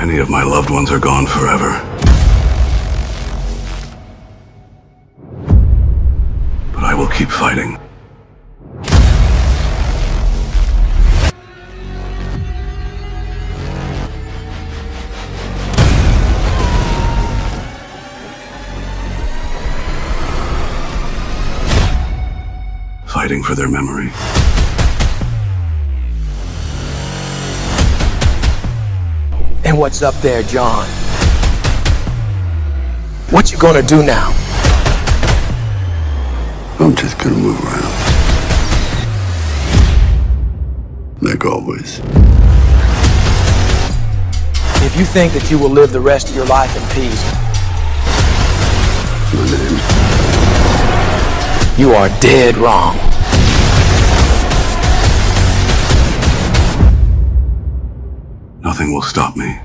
Many of my loved ones are gone forever. But I will keep fighting. Fighting for their memory. What's up there, John? What you gonna do now? I'm just gonna move around. Like always. If you think that you will live the rest of your life in peace, My name. you are dead wrong. Nothing will stop me.